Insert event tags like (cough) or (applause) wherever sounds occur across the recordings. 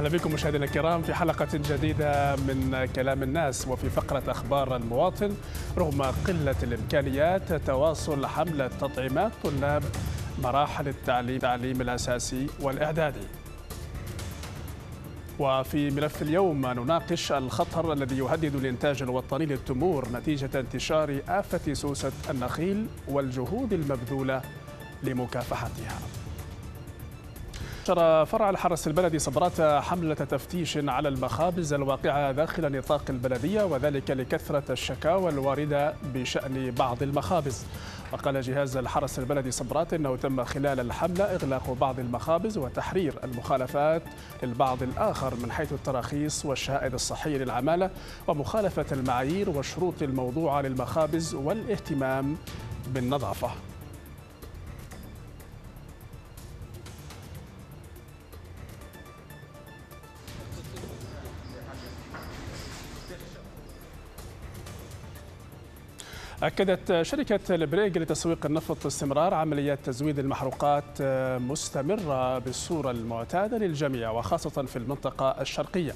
أهلا بكم مشاهدينا الكرام في حلقة جديدة من كلام الناس وفي فقرة أخبار المواطن رغم قلة الإمكانيات تواصل حملة تطعيمات طلاب مراحل التعليم التعليم الأساسي والإعدادي. وفي ملف اليوم نناقش الخطر الذي يهدد الإنتاج الوطني للتمور نتيجة انتشار آفة سوسة النخيل والجهود المبذولة لمكافحتها. نشر فرع الحرس البلدي صبرات حملة تفتيش على المخابز الواقعة داخل نطاق البلدية وذلك لكثرة الشكاوى الواردة بشأن بعض المخابز وقال جهاز الحرس البلدي صبرات إنه تم خلال الحملة إغلاق بعض المخابز وتحرير المخالفات للبعض الآخر من حيث التراخيص والشهائد الصحية للعمالة ومخالفة المعايير والشروط الموضوعه للمخابز والاهتمام بالنظافة. أكدت شركة البريغ لتسويق النفط استمرار عمليات تزويد المحروقات مستمرة بالصورة المعتادة للجميع وخاصة في المنطقة الشرقية.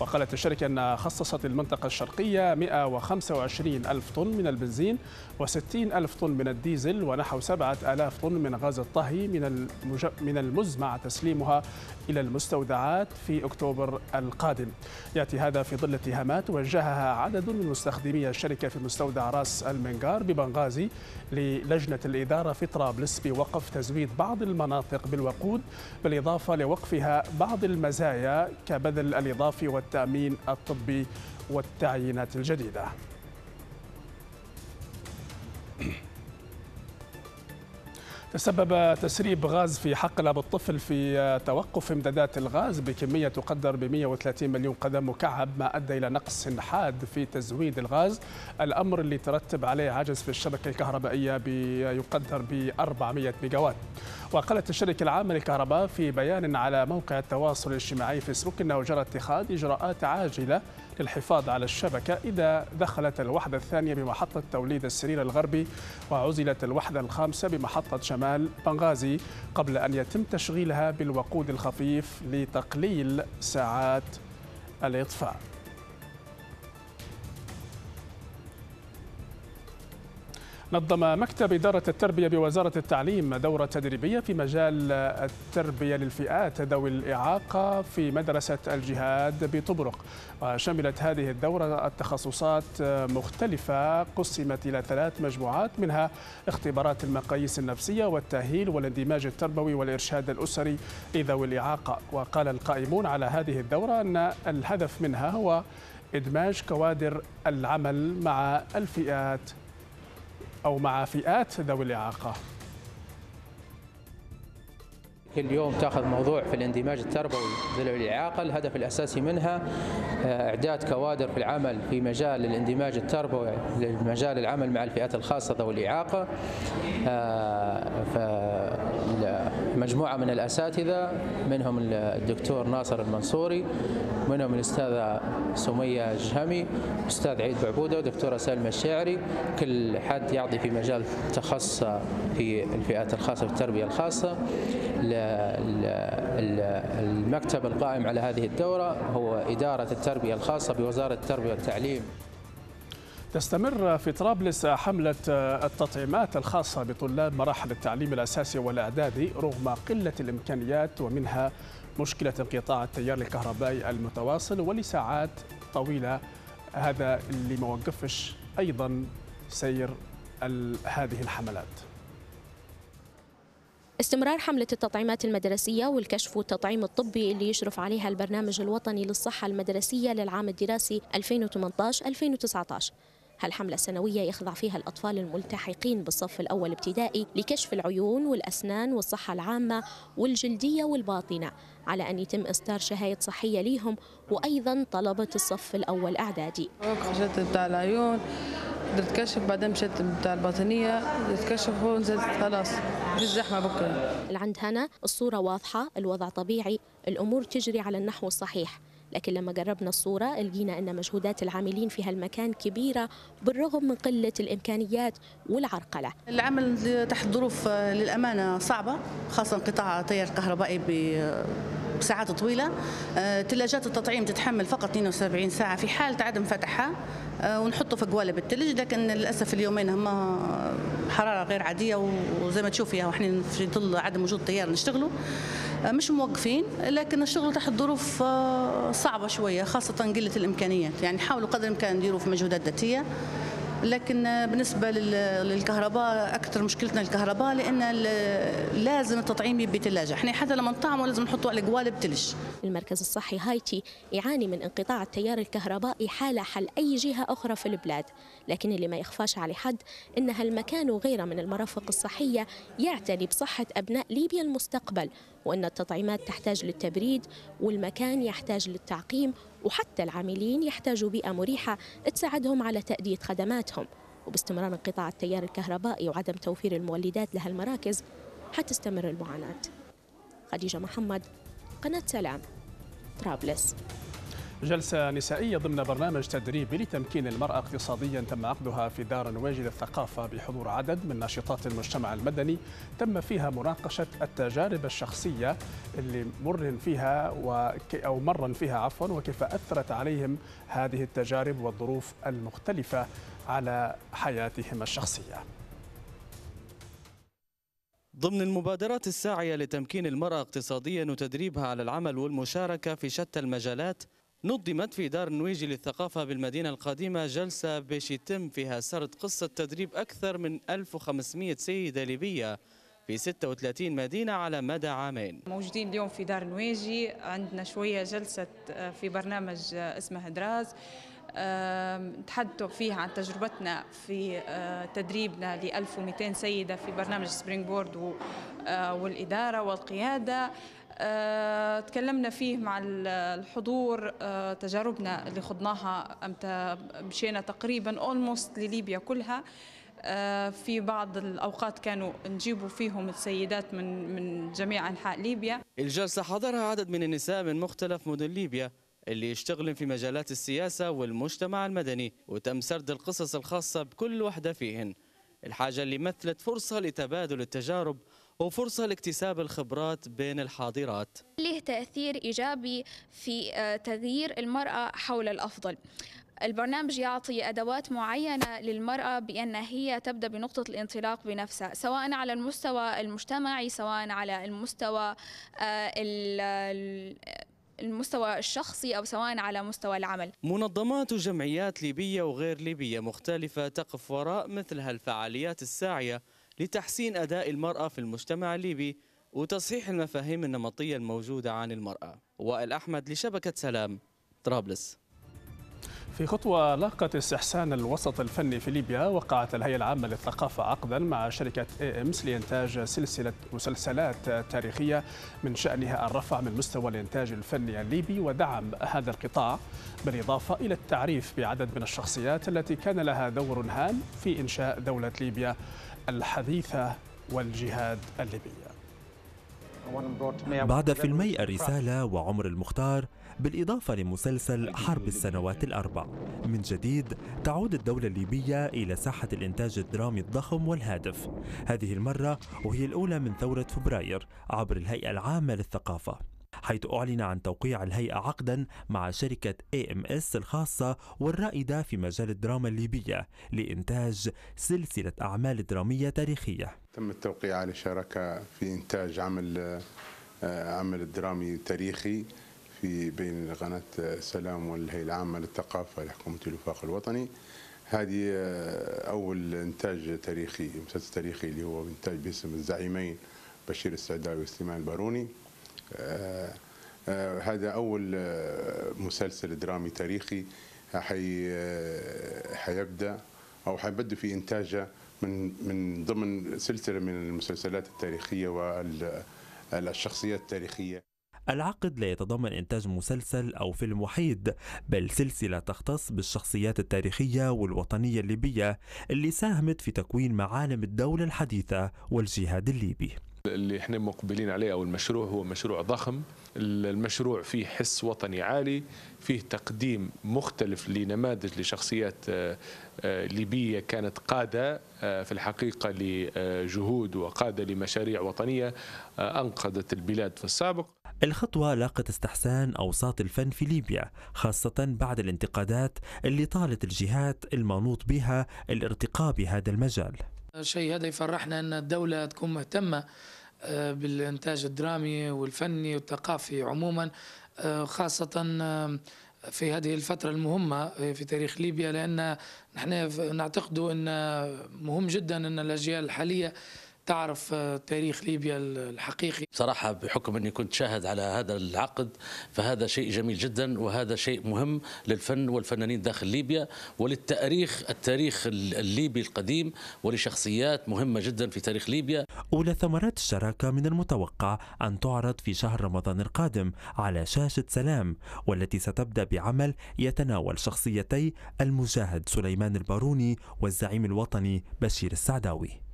وقالت الشركة أنها خصصت المنطقة الشرقية 125 ألف طن من البنزين و60 ألف طن من الديزل ونحو 7000 طن من غاز الطهي من من المزمع تسليمها إلى المستودعات في أكتوبر القادم. يأتي هذا في ظل اتهامات وجهها عدد من مستخدمي الشركة في مستودع رأس المنقار ببنغازي للجنة الإدارة في طرابلس بوقف تزويد بعض المناطق بالوقود بالإضافة لوقفها بعض المزايا كبذل الإضافي والتأمين الطبي والتعيينات الجديدة. تسبب تسريب غاز في حقل أبو الطفل في توقف امدادات الغاز بكمية تقدر ب 130 مليون قدم مكعب ما أدى إلى نقص حاد في تزويد الغاز. الأمر اللي ترتب عليه عجز في الشبكة الكهربائية يقدر ب 400 ميجاوات. وقالت الشركة العامة للكهرباء في بيان على موقع التواصل الاجتماعي فيسبوك أنه جرى اتخاذ إجراءات عاجلة للحفاظ على الشبكة إذا دخلت الوحدة الثانية بمحطة توليد السرير الغربي وعزلت الوحدة الخامسة بمحطة شمال بنغازي قبل أن يتم تشغيلها بالوقود الخفيف لتقليل ساعات الإطفاء. نظم مكتب إدارة التربية بوزارة التعليم دورة تدريبية في مجال التربية للفئات ذوي الإعاقة في مدرسة الجهاد بطبرق. وشملت هذه الدورة التخصصات مختلفة قسمت إلى ثلاث مجموعات منها اختبارات المقاييس النفسية والتأهيل والاندماج التربوي والإرشاد الأسري لذوي الإعاقة. وقال القائمون على هذه الدورة أن الهدف منها هو إدماج كوادر العمل مع الفئات. أو مع فئات ذوي الإعاقة. كل يوم تأخذ موضوع في الاندماج التربوي ذوي الإعاقة الهدف الأساسي منها إعداد كوادر في العمل في مجال الاندماج التربوي لمجال العمل مع الفئات الخاصة ذوي الإعاقة. مجموعة من الأساتذة منهم الدكتور ناصر المنصوري منهم الأستاذة سمية جهمي أستاذ عيد بعبودة ودكتورة سلمى الشاعري. كل حد يعطي في مجال تخصص في الفئات الخاصة في التربية الخاصة. المكتب القائم على هذه الدورة هو إدارة التربية الخاصة بوزارة التربية والتعليم. تستمر في طرابلس حملة التطعيمات الخاصة بطلاب مراحل التعليم الأساسي والإعدادي رغم قلة الإمكانيات ومنها مشكلة انقطاع التيار الكهربائي المتواصل ولساعات طويلة. هذا اللي ما وقفش أيضا سير هذه الحملات. استمرار حملة التطعيمات المدرسية والكشف والتطعيم الطبي اللي يشرف عليها البرنامج الوطني للصحة المدرسية للعام الدراسي 2018-2019 هالحملة سنوية يخضع فيها الأطفال الملتحقين بالصف الأول ابتدائي لكشف العيون والأسنان والصحة العامة والجلدية والباطنة على أن يتم إصدار شهاية صحية ليهم وأيضا طلبة الصف الأول إعدادي. خشيت بتاع العيون قدرت كشف بعدين مشيت بتاع الباطنية قدرت كشف ونزلت خلاص في الزحمة بكرة. عند هنا الصورة واضحة الوضع طبيعي الأمور تجري على النحو الصحيح. لكن لما قربنا الصورة لقينا أن مجهودات العاملين في هالمكان كبيرة بالرغم من قلة الإمكانيات والعرقلة. العمل تحت ظروف للأمانة صعبة خاصة انقطاع تيار كهربائي ساعات طويلة. ثلاجات التطعيم تتحمل فقط 72 ساعة في حالة عدم فتحها. ونحطه في قوالب الثلج لكن للأسف اليومين هم حرارة غير عادية وزي ما تشوفي إحنا في ظل عدم وجود تيار نشتغلوا مش موقفين لكن الشغل تحت ظروف صعبة شوية خاصة قلة الإمكانيات. يعني حاولوا قدر الإمكان نديروا في مجهودات ذاتية. لكن بالنسبة للكهرباء أكثر مشكلتنا الكهرباء لأن لازم التطعيم يبي ثلاجة. إحنا حتى لما نطعمه لازم نحطه على قوالب ثلج. المركز الصحي هايتي يعاني من انقطاع التيار الكهربائي حال حل أي جهة أخرى في البلاد. لكن اللي ما يخفاش على حد إن هالمكان وغيره من المرافق الصحية يعتني بصحة أبناء ليبيا المستقبل وأن التطعيمات تحتاج للتبريد والمكان يحتاج للتعقيم وحتى العاملين يحتاجوا بيئة مريحة تساعدهم على تأدية خدماتهم. وباستمرار انقطاع التيار الكهربائي وعدم توفير المولدات لها المراكز حتستمر المعاناة. خديجة محمد قناة سلام طرابلس. جلسة نسائية ضمن برنامج تدريبي لتمكين المرأة اقتصاديا تم عقدها في دار نواجي للثقافة بحضور عدد من ناشطات المجتمع المدني. تم فيها مناقشة التجارب الشخصية اللي مر فيها وك أو مر فيها عفوا وكيف أثرت عليهم هذه التجارب والظروف المختلفة على حياتهم الشخصية. ضمن المبادرات الساعية لتمكين المرأة اقتصاديا وتدريبها على العمل والمشاركة في شتى المجالات نظمت في دار النويجي للثقافة بالمدينة القديمة جلسة باش يتم فيها سرد قصة تدريب أكثر من 1500 سيدة ليبية في 36 مدينة على مدى عامين. موجودين اليوم في دار النويجي عندنا شوية جلسة في برنامج اسمه دراز نتحدثوا فيها عن تجربتنا في تدريبنا ل 1200 سيدة في برنامج Springboard والإدارة والقيادة. تكلمنا فيه مع الحضور أه تجاربنا اللي خضناها إمتى مشينا تقريبا almost لليبيا كلها. أه في بعض الأوقات كانوا نجيبوا فيهم السيدات من من جميع أنحاء ليبيا. الجلسة حضرها عدد من النساء من مختلف مدن ليبيا اللي يشتغلن في مجالات السياسة والمجتمع المدني وتم سرد القصص الخاصة بكل وحدة فيهن. الحاجة اللي مثلت فرصة لتبادل التجارب وفرصة لاكتساب الخبرات بين الحاضرات. له تأثير إيجابي في تغيير المرأة حول الأفضل. البرنامج يعطي أدوات معينة للمرأة بأن هي تبدأ بنقطة الانطلاق بنفسها سواء على المستوى المجتمعي سواء على المستوى المستوى الشخصي أو سواء على مستوى العمل. منظمات وجمعيات ليبية وغير ليبية مختلفة تقف وراء مثل هالفعاليات الساعية لتحسين أداء المرأة في المجتمع الليبي وتصحيح المفاهيم النمطية الموجودة عن المرأة. وائل أحمد لشبكة سلام طرابلس. في خطوة لاقت استحسان الوسط الفني في ليبيا وقعت الهيئة العامة للثقافة عقدا مع شركة اي امس لإنتاج سلسلة مسلسلات تاريخية من شأنها الرفع من مستوى الإنتاج الفني الليبي ودعم هذا القطاع بالإضافة إلى التعريف بعدد من الشخصيات التي كان لها دور هام في إنشاء دولة ليبيا. الحديثة والجهاد الليبية بعد فيلمي الرسالة وعمر المختار بالإضافة لمسلسل حرب السنوات الأربع. من جديد تعود الدولة الليبية إلى ساحة الإنتاج الدرامي الضخم والهادف. هذه المرة وهي الأولى من ثورة فبراير عبر الهيئة العامة للثقافة. حيث أعلن عن توقيع الهيئة عقدا مع شركة AMS الخاصة والرائدة في مجال الدراما الليبية لإنتاج سلسلة أعمال درامية تاريخية. تم التوقيع على شراكة في إنتاج عمل عمل درامي تاريخي في بين قناة سلام والهيئة العامة للثقافة لحكومة الوفاق الوطني. هذه أول إنتاج تاريخي مسلسل تاريخي اللي هو إنتاج باسم الزعيمين بشير السعداوي وسليمان الباروني آه آه هذا أول آه مسلسل درامي تاريخي حي حيبدأ أو حيبدأ في إنتاجه من من ضمن سلسلة من المسلسلات التاريخية والشخصيات التاريخية. العقد لا يتضمن إنتاج مسلسل أو فيلم وحيد بل سلسلة تختص بالشخصيات التاريخية والوطنية الليبية اللي ساهمت في تكوين معالم الدولة الحديثة والجهاد الليبي. اللي إحنا مقبلين عليه أو المشروع هو مشروع ضخم. المشروع فيه حس وطني عالي فيه تقديم مختلف لنماذج لشخصيات ليبية كانت قادة في الحقيقة لجهود وقادة لمشاريع وطنية أنقذت البلاد في السابق. الخطوة لاقت استحسان أوساط الفن في ليبيا خاصة بعد الانتقادات اللي طالت الجهات المنوط بها الارتقاء بهذا المجال. الشيء هذا يفرحنا أن الدولة تكون مهتمة آه، بالإنتاج الدرامي والفني والثقافي عموما آه، خاصة آه، في هذه الفترة المهمة في تاريخ ليبيا لأن نحن نعتقد أن مهم جدا أن الأجيال الحالية تعرف آه، تاريخ ليبيا الحقيقي؟ صراحة بحكم أني كنت شاهد على هذا العقد فهذا شيء جميل جدا وهذا شيء مهم للفن والفنانين داخل ليبيا وللتاريخ التاريخ الليبي القديم ولشخصيات مهمة جدا في تاريخ ليبيا. أولى ثمرات الشراكة من المتوقع أن تعرض في شهر رمضان القادم على شاشة سلام والتي ستبدأ بعمل يتناول شخصيتي المجاهد سليمان الباروني والزعيم الوطني بشير السعداوي.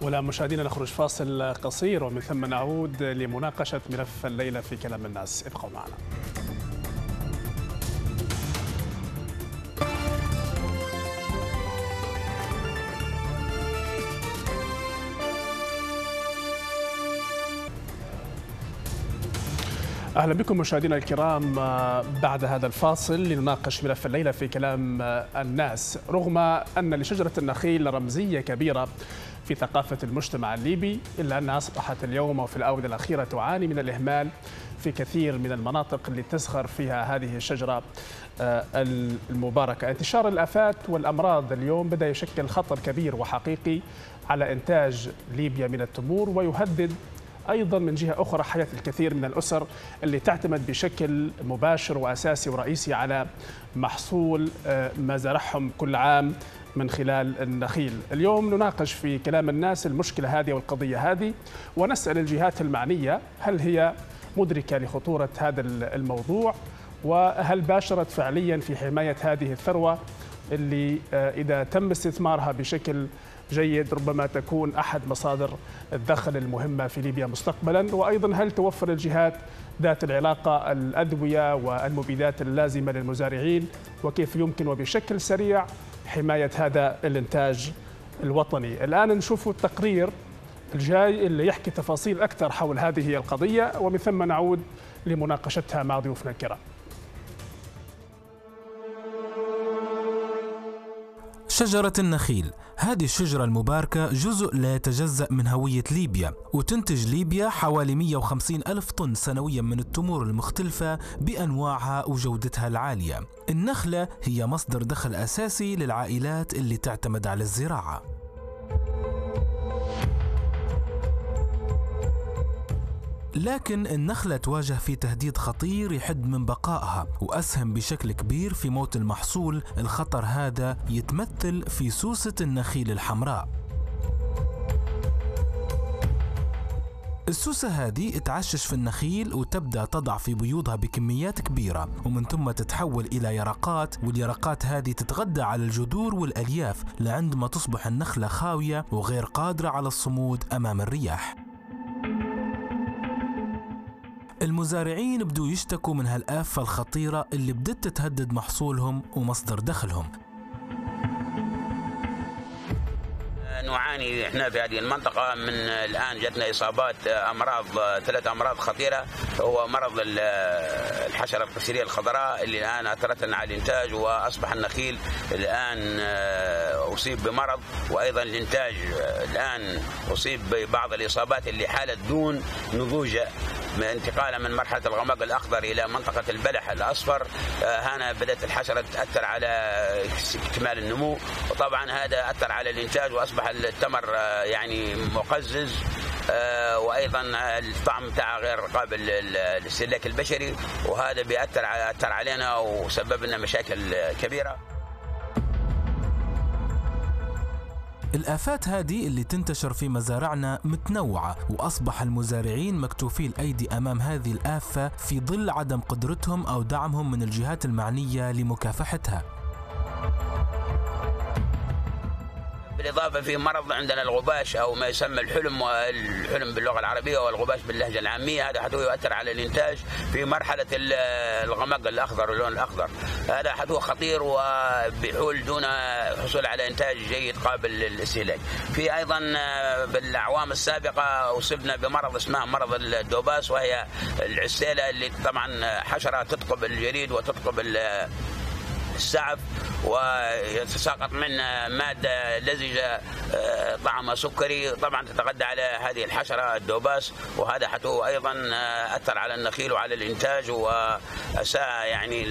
ولا مشاهدينا نخرج فاصل قصير ومن ثم نعود لمناقشة ملف الليلة في كلام الناس. ابقوا معنا. أهلا بكم مشاهدينا الكرام بعد هذا الفاصل لنناقش ملف الليلة في كلام الناس. رغم أن لشجرة النخيل رمزية كبيرة في ثقافة المجتمع الليبي إلا أنها أصبحت اليوم وفي الآونة الأخيرة تعاني من الإهمال في كثير من المناطق اللي تزخر فيها هذه الشجرة آه، المباركة. انتشار الآفات والأمراض اليوم بدأ يشكل خطر كبير وحقيقي على إنتاج ليبيا من التمور ويهدد أيضا من جهة أخرى حياة الكثير من الأسر اللي تعتمد بشكل مباشر وأساسي ورئيسي على محصول آه، ما زرعهم كل عام من خلال النخيل. اليوم نناقش في كلام الناس المشكلة هذه والقضية هذه ونسأل الجهات المعنية هل هي مدركة لخطورة هذا الموضوع وهل باشرت فعليا في حماية هذه الثروة اللي آه، إذا تم استثمارها بشكل جيد ربما تكون أحد مصادر الدخل المهمة في ليبيا مستقبلا. وأيضا هل توفر الجهات ذات العلاقة الأدوية والمبيدات اللازمة للمزارعين وكيف يمكن وبشكل سريع حماية هذا الإنتاج الوطني. الآن نشوف التقرير الجاي اللي يحكي تفاصيل أكثر حول هذه القضية ومن ثم نعود لمناقشتها مع ضيوفنا الكرام. شجرة النخيل. هذه الشجرة المباركة جزء لا يتجزأ من هوية ليبيا وتنتج ليبيا حوالي 150 ألف طن سنويا من التمور المختلفة بأنواعها وجودتها العالية. النخلة هي مصدر دخل أساسي للعائلات اللي تعتمد على الزراعة. لكن النخلة تواجه في تهديد خطير يحد من بقائها وأسهم بشكل كبير في موت المحصول الخطر هذا يتمثل في سوسة النخيل الحمراء. السوسة هذه تعشش في النخيل وتبدأ تضع في بيوضها بكميات كبيرة ومن ثم تتحول إلى يرقات واليرقات هذه تتغذى على الجذور والألياف لعندما تصبح النخلة خاوية وغير قادرة على الصمود أمام الرياح. المزارعين بدوا يشتكوا من هالآفة الخطيرة اللي بدت تهدد محصولهم ومصدر دخلهم. نعاني إحنا في هذه المنطقة من الآن جتنا إصابات أمراض ثلاث أمراض خطيرة. هو مرض الحشرة القشريه الخضراء اللي الآن أثرت على الإنتاج وأصبح النخيل الآن آه، أصيب بمرض. وأيضا الإنتاج الآن أصيب ببعض الإصابات اللي حالت دون نضوج انتقالا من مرحلة الغمق الأخضر إلى منطقة البلح الأصفر. آه، هنا بدأت الحشرة تأثر على اكتمال النمو. وطبعا هذا أثر على الإنتاج وأصبح التمر آه، يعني مقزز. آه، وأيضا الطعم بتاعه غير قابل للاستهلاك البشري. وهذا بيأثر أثر علينا وسبب لنا مشاكل كبيرة. الآفات هذه اللي تنتشر في مزارعنا متنوعة وأصبح المزارعين مكتوفي الأيدي أمام هذه الآفة في ظل عدم قدرتهم أو دعمهم من الجهات المعنية لمكافحتها. بالإضافة في مرض عندنا الغباش أو ما يسمى الحلم الحلم باللغة العربية والغباش باللهجة العامية. هذا حدو يؤثر على الإنتاج في مرحلة الغمق الأخضر اللون الأخضر. هذا حدو خطير وبيحول دون حصول على إنتاج جيد قابل للاستهلاك. في أيضا بالأعوام السابقة أصبنا بمرض اسمه مرض الدوباس وهي العسيله اللي طبعا حشرة تثقب الجريد وتثقب السعف ويتساقط منه مادة لزجة آه، طعمها سكري. طبعا تتغذى على هذه الحشرة الدوباس. وهذا حتو أيضا آه، أثر على النخيل وعلى الإنتاج. وأساء يعني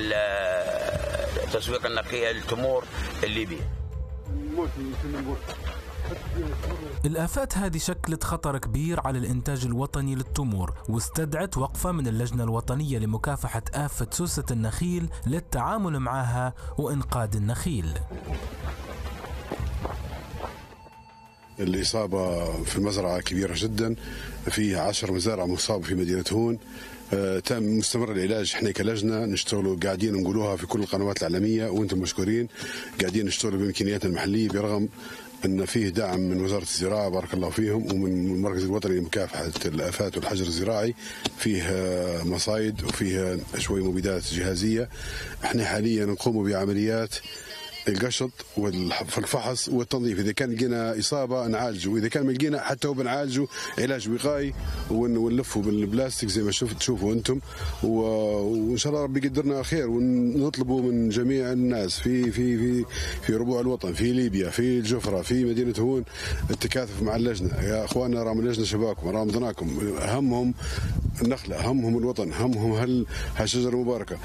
تسويق النخيل التمور الليبي الآفات هذه شكلت خطر كبير على الإنتاج الوطني للتمور واستدعت وقفة من اللجنة الوطنية لمكافحة آفة سوسة النخيل للتعامل معها وإنقاذ النخيل. الإصابة في المزرعة كبيرة جدا فيها عشر مزارع مصابة في مدينة هون. آه، تم مستمر العلاج إحنا كلجنة نشتغلوا قاعدين نقولوها في كل القنوات العالمية وأنتم مشكورين قاعدين نشتغلوا بإمكانياتنا المحلية برغم أن فيه دعم من وزارة الزراعة بارك الله فيهم ومن المركز الوطني لمكافحة الآفات والحجر الزراعي. فيه مصايد وفيه شوي مبيدات جهازية. إحنا حاليا نقوم بعمليات القشط والفحص والتنظيف. إذا كان لقينا إصابة نعالجه وإذا كان ما لقينا حتى هو بنعالجه علاج وقائي ونلفه بالبلاستيك زي ما شفت تشوفوا أنتم. وإن شاء الله ربي يقدرنا خير ونطلبه من جميع الناس في في في في ربوع الوطن في ليبيا في الجفرة في مدينة هون التكاثف مع اللجنة. يا أخواننا رام اللجنة شباكم رمضناكم همهم النخله همهم الوطن همهم هالشجرة المباركة.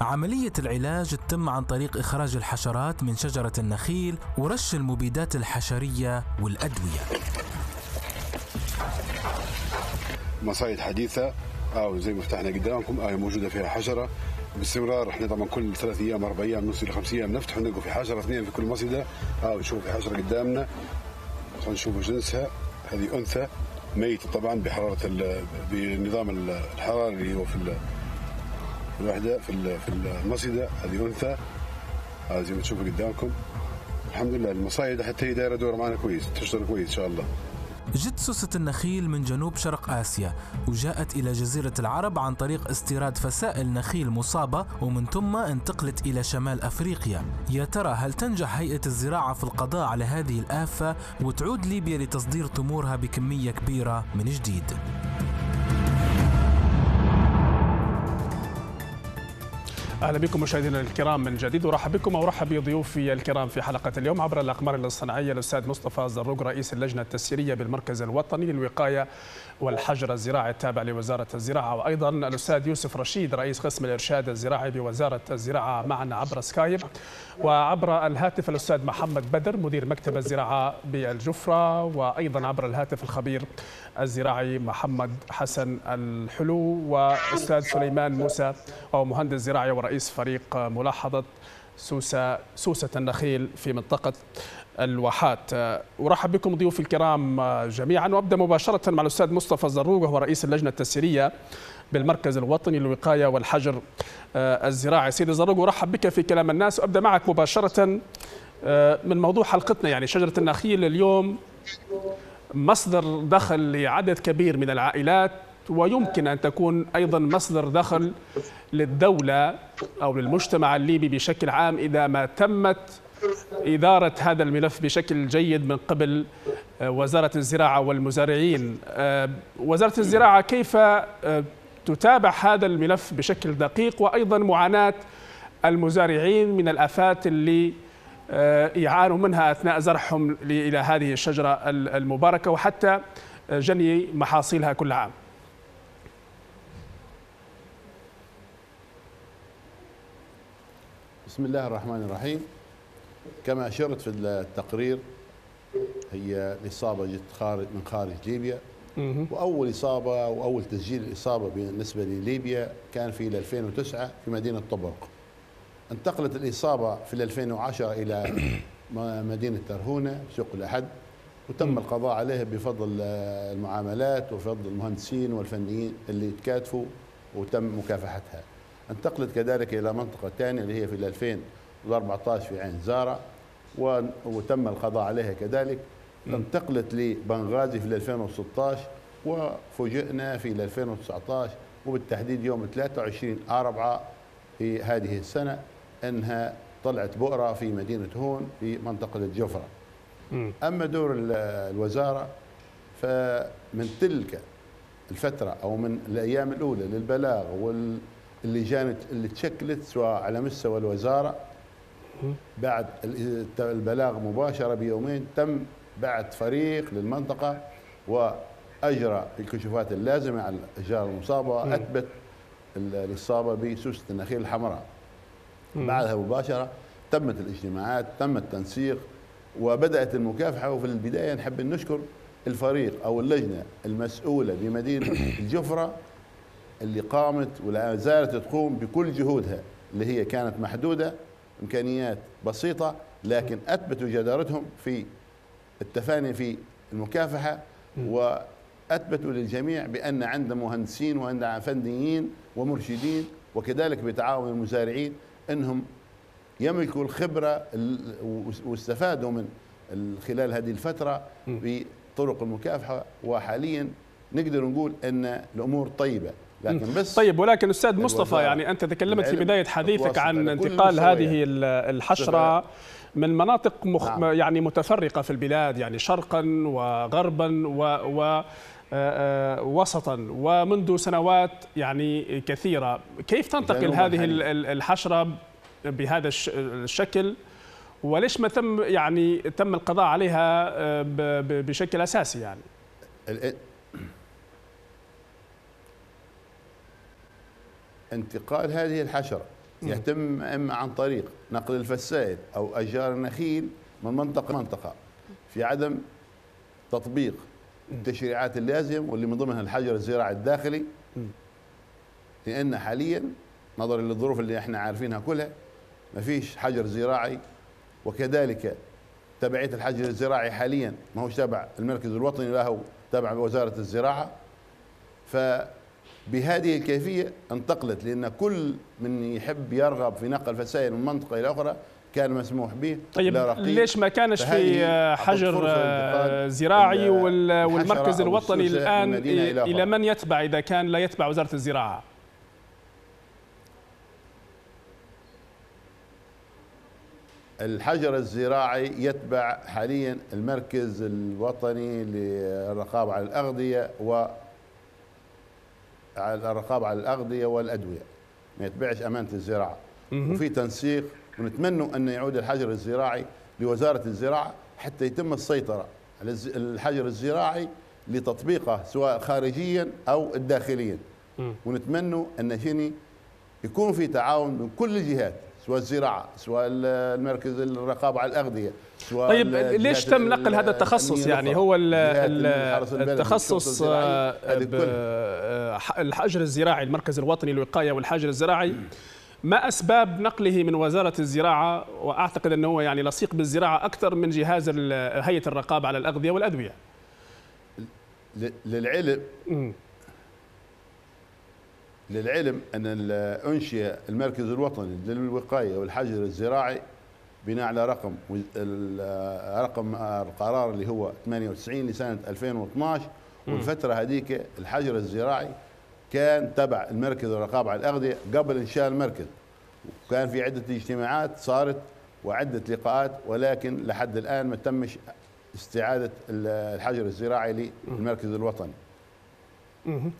عملية العلاج تتم عن طريق إخراج الحشرات من شجرة النخيل ورش المبيدات الحشرية والأدوية. مصايد حديثة أو زي ما فتحنا قدامكم آه موجودة فيها حشرة. باستمرار إحنا طبعا كل ثلاث أيام أربع أيام إلى خمس أيام نفتح ونلقوا في حشرة اثنين في كل مصيدة. آه نشوف في حشرة قدامنا. نشوف جنسها. هذه أنثى ميتة طبعا بحرارة بنظام الحراري اللي هو في الوحدة في في المصيدة هذه أنثى. هذه زي ما تشوفوا قدامكم. الحمد لله المصايد حتى هي دايرة دور معنا كويس تشتغل كويس إن شاء الله. جت سوسة النخيل من جنوب شرق آسيا وجاءت إلى جزيرة العرب عن طريق استيراد فسائل نخيل مصابة ومن ثم انتقلت إلى شمال أفريقيا. يا ترى هل تنجح هيئة الزراعة في القضاء على هذه الآفة وتعود ليبيا لتصدير تمورها بكمية كبيرة من جديد؟ أهلا بكم مشاهدينا الكرام من جديد ورحب بكم وارحب بضيوفي الكرام في حلقة اليوم عبر الأقمار الصناعيه الأستاذ مصطفى زروق رئيس اللجنة التسييرية بالمركز الوطني للوقاية والحجر الزراعي التابع لوزارة الزراعة. وأيضا الأستاذ يوسف رشيد رئيس قسم الإرشاد الزراعي بوزارة الزراعة معنا عبر سكايب. وعبر الهاتف الأستاذ محمد بدر مدير مكتب الزراعة بالجفرة. وأيضا عبر الهاتف الخبير الزراعي محمد حسن الحلو وأستاذ سليمان موسى وهو مهندس زراعي ورئيس فريق ملاحظة سوسة سوسة النخيل في منطقة الواحات. أرحب بكم ضيوفي الكرام جميعا وأبدأ مباشرة مع الأستاذ مصطفى الزروق وهو رئيس اللجنة التسييرية بالمركز الوطني للوقايه والحجر الزراعي. سيدي الزروق أرحب بك في كلام الناس. وابدا معك مباشرة من موضوع حلقتنا يعني شجرة النخيل اليوم. مصدر دخل لعدد كبير من العائلات ويمكن أن تكون أيضا مصدر دخل للدولة أو للمجتمع الليبي بشكل عام إذا ما تمت إدارة هذا الملف بشكل جيد من قبل وزارة الزراعة والمزارعين. وزارة الزراعة كيف تتابع هذا الملف بشكل دقيق؟ وأيضا معاناة المزارعين من الآفات اللي يعانوا منها أثناء زرعهم إلى هذه الشجرة المباركة وحتى جني محاصيلها كل عام. بسم الله الرحمن الرحيم. كما أشرت في التقرير هي الإصابة جت خارج من خارج ليبيا. وأول إصابة وأول تسجيل الإصابة بالنسبة لليبيا كان في 2009 في مدينة طبرق. انتقلت الإصابة في 2010 إلى مدينة ترهونة سوق الأحد وتم القضاء عليها بفضل المعاملات وفضل المهندسين والفنيين اللي تكاتفوا وتم مكافحتها. انتقلت كذلك إلى منطقة ثانية اللي هي في 2000 و14 في عين زارة وتم القضاء عليها كذلك. انتقلت لبنغازي في 2016 وفوجئنا في 2019 وبالتحديد يوم 23 4 في هذه السنة. أنها طلعت بؤرة في مدينة هون في منطقة الجفرة. أما دور ال- الوزارة فمن تلك الفترة أو من الأيام الأولى للبلاغ واللجان اللي تشكلت سواء على مستوى الوزارة بعد ال- البلاغ مباشرة بيومين تم بعت فريق للمنطقة وأجرى الكشوفات اللازمة على الأشجار المصابة أثبت ال- الإصابة بسوسة النخيل الحمراء. بعدها مباشرة تمت الاجتماعات تم التنسيق وبدأت المكافحة. وفي البداية نحب نشكر الفريق أو اللجنة المسؤولة بمدينة (coughs) الجفرة اللي قامت ولا زالت تقوم بكل جهودها اللي هي كانت محدودة إمكانيات بسيطة لكن أثبتوا جدارتهم في التفاني في المكافحة وأثبتوا للجميع بأن عندنا مهندسين وعندنا فنيين ومرشدين وكذلك بتعاون المزارعين. أنهم يملكوا الخبرة ال- واستفادوا من ال- خلال هذه الفترة بطرق المكافحة وحاليا نقدر نقول أن الأمور طيبة لكن بس طيب ولكن أستاذ مصطفى يعني أنت تكلمت في بداية حديثك عن انتقال. هذه ال- الحشرة من مناطق مخ... نعم. يعني متفرقة في البلاد يعني شرقا وغربا و, و... آه، آه، وسطا ومنذ سنوات يعني كثيرة. كيف تنتقل هذه ال- حالياً. ال- الحشرة بهذا الش- الشكل؟ وليش ما تم يعني تم القضاء عليها آه، بشكل أساسي يعني؟ ال- انتقال هذه الحشرة يتم إما عن طريق نقل الفسائل أو أشجار النخيل من منطقة لمنطقة في عدم تطبيق التشريعات اللازم واللي من ضمنها الحجر الزراعي الداخلي. لأن حاليا نظرا للظروف اللي إحنا عارفينها كلها ما فيش حجر زراعي وكذلك تبعية الحجر الزراعي حاليا ما هوش تبع المركز الوطني لا هو تبع وزارة الزراعة. فبهذه الكيفية انتقلت لأن كل من يحب يرغب في نقل فسائل من منطقة إلى أخرى كان مسموح به طيب. ليش ما كانش في آه، حجر آه، زراعي والمركز الوطني من مدينة إلى. من يتبع إذا كان لا يتبع وزارة الزراعة الحجر الزراعي يتبع حاليا المركز الوطني للرقابة على الأغذية و على الرقابة على الأغذية والأدوية ما يتبعش أمانة الزراعة مهم. وفي تنسيق ونتمنى أن يعود الحجر الزراعي لوزارة الزراعة حتى يتم السيطرة على الحجر الزراعي لتطبيقه سواء خارجيا أو داخليا ونتمنى أن شني يكون في تعاون من كل الجهات سواء الزراعة سواء ال- المركز الرقابة على الأغذية سواء طيب ليش تم نقل هذا التخصص؟ يعني هو ال- جهات ال- الحرس البلدي، التخصص آه،. آه، الحجر الزراعي المركز الوطني للوقاية والحجر الزراعي. ما أسباب نقله من وزارة الزراعة؟ وأعتقد أنه هو يعني لصيق بالزراعة أكثر من جهاز ال- هيئة الرقابة على الأغذية والأدوية. ل- للعلم للعلم أن انشئ المركز الوطني للوقاية والحجر الزراعي بناء على رقم رقم القرار اللي هو 98 لسنة 2012 مم. والفترة هذيك الحجر الزراعي كان تبع المركز الرقابة على الأغذية قبل انشاء المركز. وكان في عدة اجتماعات صارت وعدة لقاءات ولكن لحد الآن ما تمش استعادة ال- الحجر الزراعي للمركز الوطني.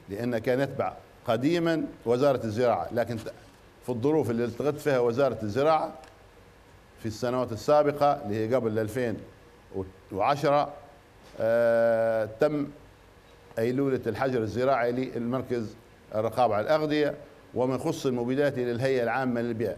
لأنه كان يتبع قديما وزارة الزراعة لكن في الظروف اللي التقت فيها وزارة الزراعة في السنوات السابقة اللي هي قبل 2010 آه تم أيلولة الحجر الزراعي للمركز الرقابة على الأغذية وما يخص المبيدات إلى الهيئة العامة للبيع.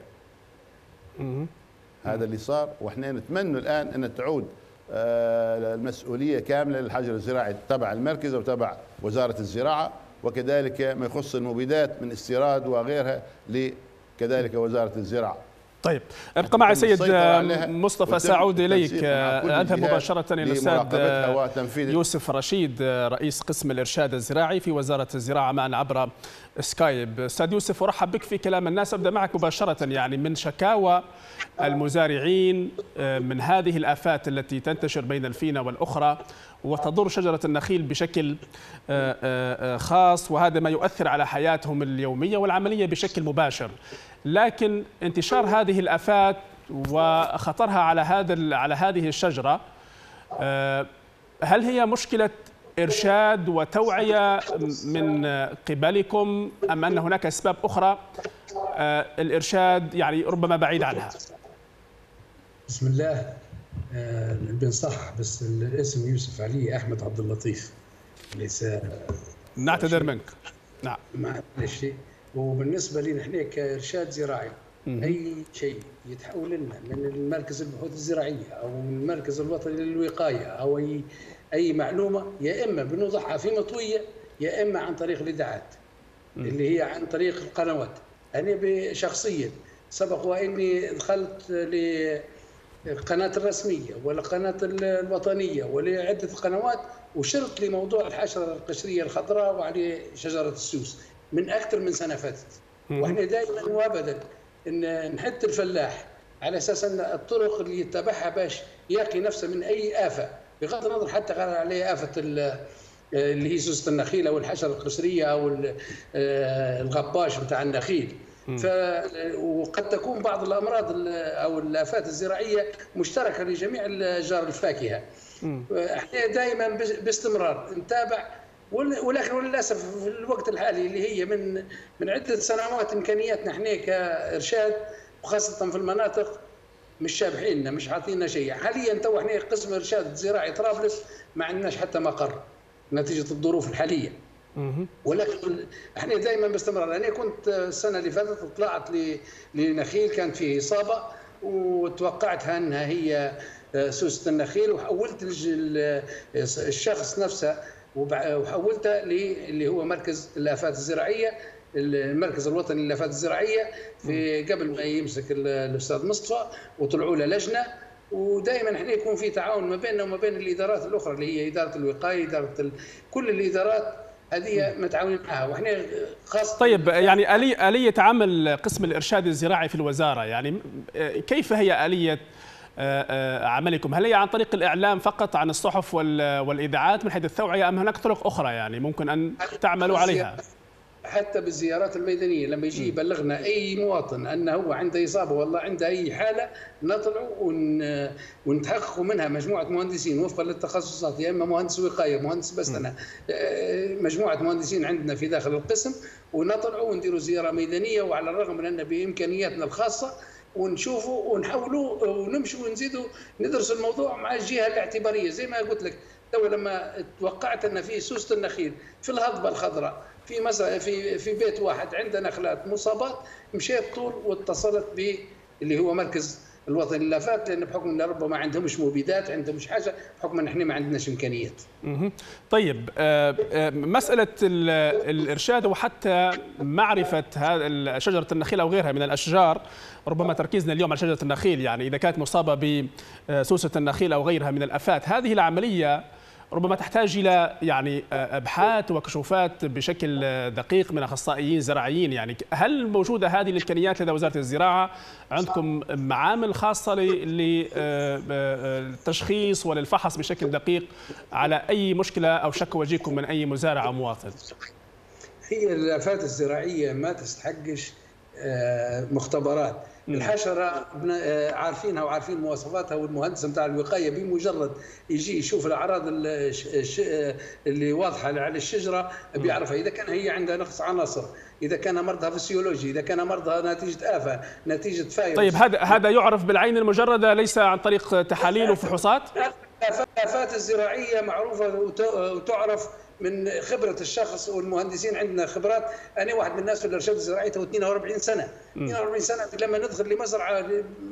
هذا اللي صار وإحنا نتمنى الآن أن تعود آه، المسؤولية كاملة للحجر الزراعي تبع المركز أو تبع وزارة الزراعة وكذلك ما يخص المبيدات من استيراد وغيرها لكذلك وزارة الزراعة. طيب ابقى معي سيد مصطفى سأعود إليك. أذهب مباشرة إلى الأستاذ يوسف رشيد رئيس قسم الإرشاد الزراعي في وزارة الزراعة معنا عبر سكايب. أستاذ يوسف أرحب بك في كلام الناس. أبدأ معك مباشرة يعني من شكاوى المزارعين من هذه الآفات التي تنتشر بين الفينة والأخرى وتضر شجرة النخيل بشكل خاص وهذا ما يؤثر على حياتهم اليومية والعملية بشكل مباشر. لكن انتشار هذه الآفات وخطرها على هذا على هذه الشجرة هل هي مشكلة إرشاد وتوعية من قبلكم أم أن هناك أسباب أخرى؟ الإرشاد يعني ربما بعيد عنها. بسم الله. بنصح بس الاسم يوسف علي أحمد عبد اللطيف ليس نعتذر منك. نعم. معلش وبالنسبة لي نحن كإرشاد زراعي أي شيء يتحول لنا من المركز البحوث الزراعيه أو من المركز الوطني للوقاية أو أي أي معلومة يا إما بنوضعها في مطوية يا إما عن طريق الإذاعات اللي هي عن طريق القنوات. أنا شخصيا سبق وإني دخلت للقناه الرسمية ولا القناه الوطنية ولعده قنوات وشرت لموضوع الحشرة القشرية الخضراء وعليه شجرة السوس. من أكثر من سنة فاتت. وإحنا دائما وابدا إن نحث الفلاح على أساس إن الطرق اللي يتبعها باش يقي نفسه من أي آفة بغض النظر حتى قال عليه آفة اللي هي سوسة النخيل أو الحشرة القشريه أو الغباش بتاع النخيل. ف وقد تكون بعض الأمراض أو الآفات الزراعية مشتركة لجميع اشجار الفاكهة. إحنا دائما باستمرار نتابع ولكن للاسف في الوقت الحالي اللي هي من من عدة سنوات إمكانياتنا إحنا كإرشاد وخاصة في المناطق مش شابحيننا مش عاطينا شيء. حاليا تو إحنا قسم إرشاد زراعي طرابلس ما عندناش حتى مقر نتيجة الظروف الحالية. ولكن إحنا دائما باستمرار. أنا كنت السنة اللي فاتت طلعت لنخيل كان فيه إصابة وتوقعتها أنها هي سوسه النخيل وحولت الشخص نفسه. وحولتها اللي هو مركز الافات الزراعية المركز الوطني للافات الزراعية في قبل ما يمسك الأستاذ مصطفى وطلعوا له لجنة. ودائما إحنا يكون في تعاون ما بيننا وما بين الإدارات الأخرى اللي هي إدارة الوقاية إدارة ال... كل الإدارات هذه متعاونين معها. وإحنا خاصة طيب يعني آلية آلية عمل قسم الإرشاد الزراعي في الوزارة يعني كيف هي آلية عملكم. هل هي عن طريق الإعلام فقط عن الصحف والإذاعات من حيث التوعية أم هناك طرق أخرى يعني ممكن أن تعملوا عليها؟ حتى بالزيارات الميدانية لما يجي يبلغنا أي مواطن أنه هو عنده إصابة والله عنده أي حالة نطلع ون... ونتحققوا منها مجموعة مهندسين وفقا للتخصصات يا إما مهندس وقاية مهندس بستنة. مجموعة مهندسين عندنا في داخل القسم ونطلعوا ونديروا زيارة ميدانية وعلى الرغم من أن بإمكانياتنا الخاصة ونشوفوا ونحاولوا ونمشوا ونزيدوا ندرس الموضوع مع الجهة الاعتبارية. زي ما قلت لك تو لما توقعت أن في سوسه النخيل في الهضبة الخضراء في مثلا في في بيت واحد عنده نخلات مصابات مشيت طول واتصلت ب اللي هو مركز الوطني للافات لأن بحكم إن ربما عندهمش مبيدات عندهمش حاجة بحكم إن إحنا ما عندناش إمكانيات. طيب مسألة الإرشاد وحتى معرفة شجره النخيل أو غيرها من الأشجار ربما تركيزنا اليوم على شجرة النخيل يعني إذا كانت مصابة بسوسة النخيل أو غيرها من الأفات هذه العملية ربما تحتاج إلى يعني أبحاث وكشوفات بشكل دقيق من أخصائيين زراعيين. يعني هل موجودة هذه الإمكانيات لدى وزارة الزراعة؟ عندكم معامل خاصة للتشخيص وللفحص بشكل دقيق على أي مشكلة أو شكوى يجيكم من أي مزارع أو مواطن؟ هي الآفات الزراعية ما تستحقش مختبرات. الحشره عارفينها وعارفين مواصفاتها والمهندس نتاع الوقاية بمجرد يجي يشوف الأعراض اللي واضحة على الشجرة بيعرفها. إذا كان هي عندها نقص عناصر إذا كان مرضها فسيولوجي إذا كان مرضها نتيجة آفة نتيجة فايروس طيب هذا هذا يعرف بالعين المجردة ليس عن طريق تحاليل وفحوصات؟ الافات الزراعية معروفة وتعرف من خبرة الشخص والمهندسين عندنا خبرات. أنا واحد من الناس في الإرشاد الزراعي تو 42 سنة. 42 سنة لما ندخل لمزرعة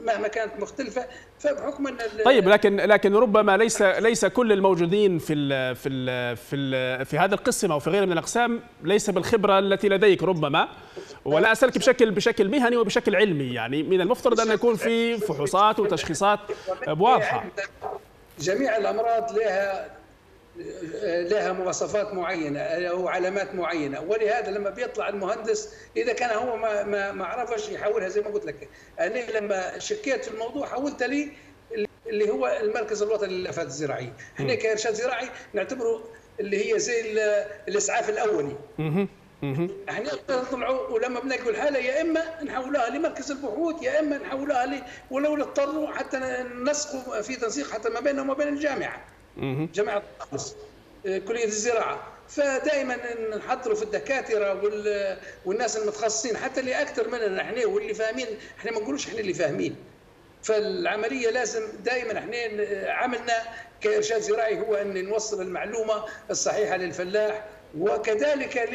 مهما كانت مختلفة فبحكم إن طيب لكن لكن ربما ليس ليس كل الموجودين في ال في ال في ال في هذه القسم أو في غيرها من الأقسام ليس بالخبرة التي لديك ربما. ولا أسألك بشكل بشكل مهني وبشكل علمي. يعني من المفترض أن يكون في فحوصات وتشخيصات واضحة. جميع الأمراض لها لها مواصفات معينة أو علامات معينة. ولهذا لما بيطلع المهندس إذا كان هو ما ما, ما عرفش يحولها زي ما قلت لك. أنا لما شكيت في الموضوع حولت لي اللي هو المركز الوطني للافات الزراعية. إحنا كارشاد زراعي نعتبره اللي هي زي الإسعاف الأولي. إحنا نطلعوا ولما بنلاقوا الحاله يا إما نحولها لمركز البحوث يا إما نحولها ل ولو اضطروا حتى نسقوا في تنسيق حتى ما بيننا وما بين الجامعة. جامعه طرابلس كلية الزراعة. فدائما نحضروا في الدكاترة والناس المتخصصين حتى اللي أكثر مننا إحنا واللي فاهمين إحنا ما نقولوش إحنا اللي فاهمين. فالعملية لازم دائما إحنا عملنا كإرشاد زراعي هو إن نوصل المعلومة الصحيحة للفلاح وكذلك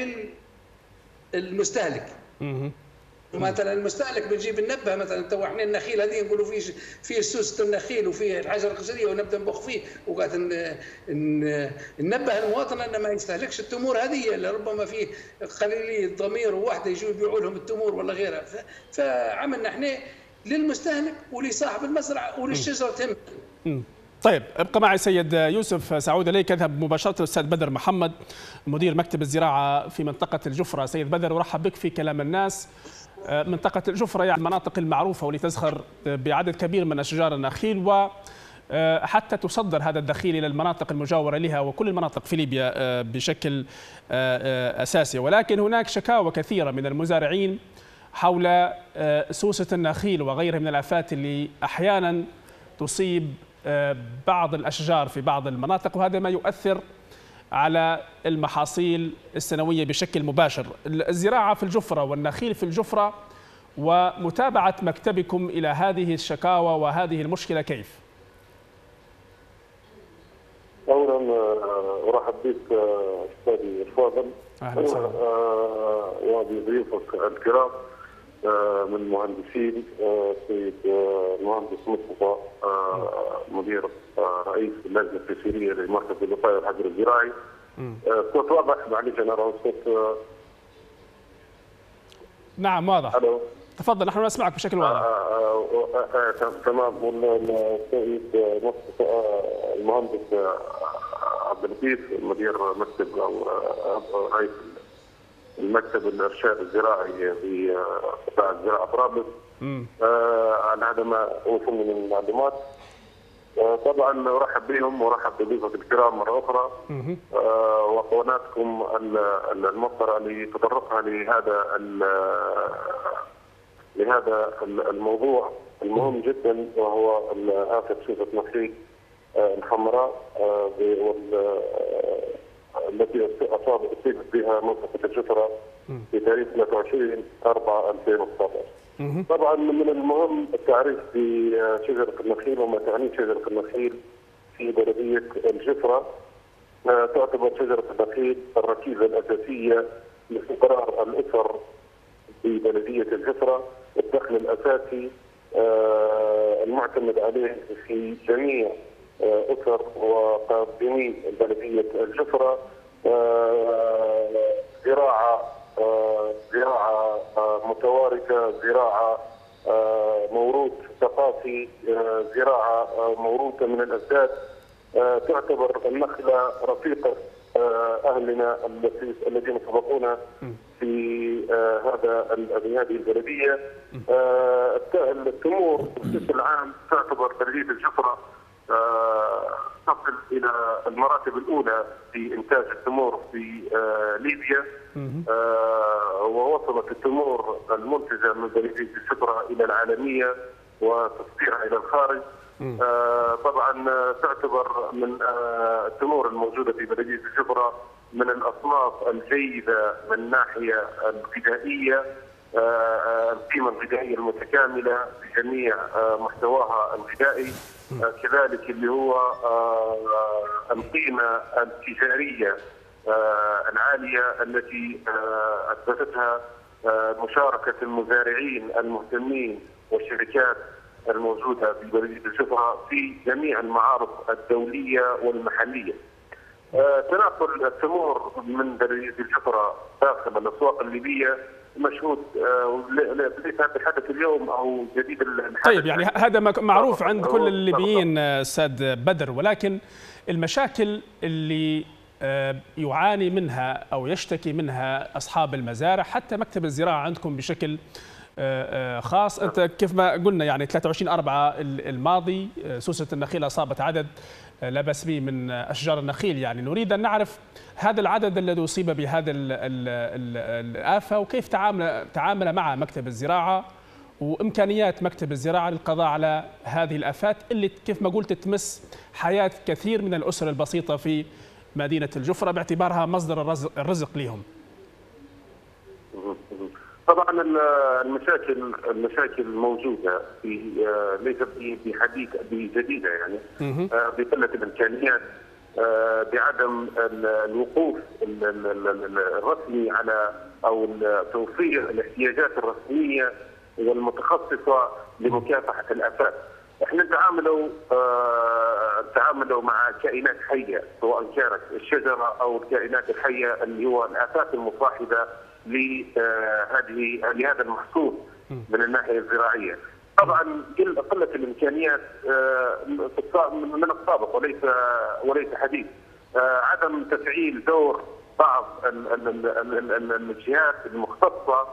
للمستهلك. مثلا المستهلك بنجيب النبة مثلا تو إحنا النخيل هذه نقولوا فيه فيه سوسه النخيل وفيه الحجر القشريه ونبدأ نبخ فيه. وقاعد ننبه المواطن إنه ما يستهلكش التمور هذه اللي ربما فيه قليلي الضمير وواحده يجوا يبيعوا لهم التمور ولا غيرها. فعملنا إحنا للمستهلك ولصاحب المزرعة وللشجرة تهم طيب ابقى معي سيد يوسف سعود إليك. اذهب مباشرة الاستاذ بدر محمد مدير مكتب الزراعة في منطقة الجفرة. سيد بدر أرحب بك في كلام الناس. منطقة الجفرة يعني المناطق المعروفة واللي تزخر بعدد كبير من أشجار النخيل و حتى تصدر هذا الدخيل إلى المناطق المجاورة لها وكل المناطق في ليبيا بشكل أساسي. ولكن هناك شكاوى كثيرة من المزارعين حول سوسة النخيل وغيرها من الآفات اللي أحيانا تصيب بعض الأشجار في بعض المناطق وهذا ما يؤثر على المحاصيل السنوية بشكل مباشر. الزراعة في الجفرة والنخيل في الجفرة ومتابعة مكتبكم إلى هذه الشكاوى وهذه المشكلة كيف؟ أولا أرحب بك أستاذي الفاضل أهلا وسهلا. وبضيوفك الكرام. من المهندسين السيد المهندس مصطفى مدير رئيس اللجنة التسييريه لمركز الوقاية والحجر الزراعي. صوت واضح معلش أنا راه صوت نعم واضح. ألو. تفضل نحن نسمعك بشكل واضح. تمام. والسيد مصطفى المهندس عبد اللطيف مدير مكتب أو رئيس المكتب الإرشاد الزراعي في قطاع الزراعه طرابلس عن هذا ما وصلني من المعلومات. طبعا أرحب بهم وأرحب بضيوفك الكرام مرة أخرى. وقناتكم الموفره لتطرقها لهذا لهذا الموضوع المهم جدا وهو آفة سوسة نخيل الحمراء التي اصيبت بها منطقة الجفرة في تاريخ 23 4 2019 طبعا من المهم التعريف بشجرة النخيل وما تعنيه شجرة النخيل في بلدية الجفرة. تعتبر شجرة النخيل الركيزة الأساسية لاستقرار الأسر في بلديه الجفرة. الدخل الأساسي المعتمد عليه في جميع اسر وقاطني بلديه الجفره زراعة زراعة متوارثة زراعة موروث ثقافي زراعة موروثة من الاجداد تعتبر النخلة رفيقة أهلنا الذين سبقونا في هذا هذه البلدية. التمور بشكل عام تعتبر بلدية الجفره تصل إلى المراتب الأولى في إنتاج التمور في ليبيا. ووصلت التمور المنتجة من بلديه الشبرا إلى العالمية وتصديرها إلى الخارج. طبعا تعتبر من التمور الموجودة في بلدية الشبرا من الأصناف الجيدة من الناحيه الغذائية. القيمة الغذائية المتكاملة بجميع محتواها الغذائي. كذلك اللي هو القيمة التجارية العالية التي أثبتتها مشاركة المزارعين المهتمين والشركات الموجودة في بلدية الجفره في جميع المعارض الدولية والمحلية. تنقل التمور من بلدية الجفره داخل الأسواق الليبية مشهود ليس بحدث اليوم أو جديد طيب يعني هذا معروف عند كل الليبيين أستاذ بدر ولكن المشاكل اللي يعاني منها أو يشتكي منها أصحاب المزارع حتى مكتب الزراعة عندكم بشكل خاص. أنت كيف ما قلنا يعني 23 4 الماضي سوسة النخيل أصابت عدد لا بأس به من أشجار النخيل يعني نريد أن نعرف هذا العدد الذي أصيب بهذا الآفة وكيف تعامل تعامل مع مكتب الزراعة وإمكانيات مكتب الزراعة للقضاء على هذه الآفات اللي كيف ما قلت تمس حياة كثير من الأسر البسيطة في مدينة الجفرة باعتبارها مصدر الرزق لهم. طبعا المشاكل المشاكل موجودة في ليست بحديث بجديده يعني بقله الإمكانيات بعدم الوقوف الرسمي على أو توفير الاحتياجات الرسمية والمتخصصة لمكافحة الافات. إحنا نتعاملوا تعاملوا مع كائنات حية سواء كانت الشجرة أو الكائنات الحية اللي هو الافات المصاحبة لهذه لهذا المحصول من الناحية الزراعية. طبعا قلة الإمكانيات من السابق وليس وليس حديث. عدم تفعيل دور بعض الجهات المختصة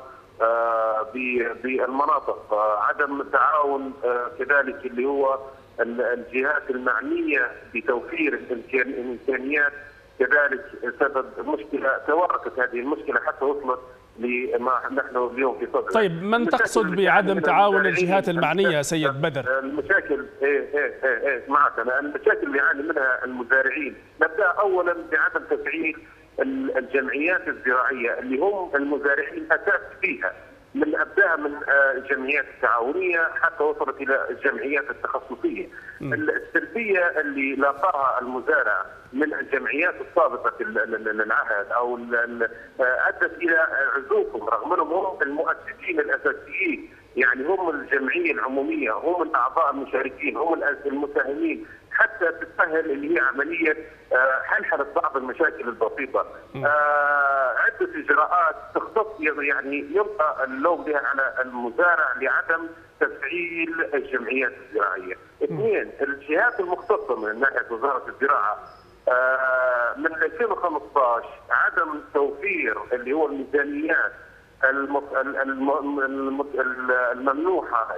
بالمناطق عدم التعاون كذلك اللي هو الجهات المعنية بتوفير الإمكانيات كذلك سبب مشكلة توارثت هذه المشكلة حتى وصلت لما نحن اليوم في صدر. طيب من تقصد بعدم تعاون الجهات المعنية سيد بدر؟ المشاكل إيه إيه إيه, إيه معك. أنا المشاكل اللي يعاني منها المزارعين. نبدأ اولا بعدم تفعيل الجمعيات الزراعية اللي هم المزارعين أساس فيها. من أبداها من الجمعيات التعاونية حتى وصلت إلى الجمعيات التخصصية. السلبيه اللي لاقاها المزارع من الجمعيات السابقة للعهد أو أدت إلى عزوفهم رغم أنهم هم المؤسسين الأساسيين. يعني هم الجمعية العمومية هم الأعضاء المشاركين هم المساهمين. حتى تسهل اللي هي عملية حلحلة بعض المشاكل البسيطة. عدة إجراءات تختص يعني يبقى اللوم بها على المزارع لعدم تفعيل الجمعيات الزراعية. اثنين الجهات المختصة من ناحية وزارة الزراعة من 2015 عدم توفير اللي هو الميزانيات الممنوحة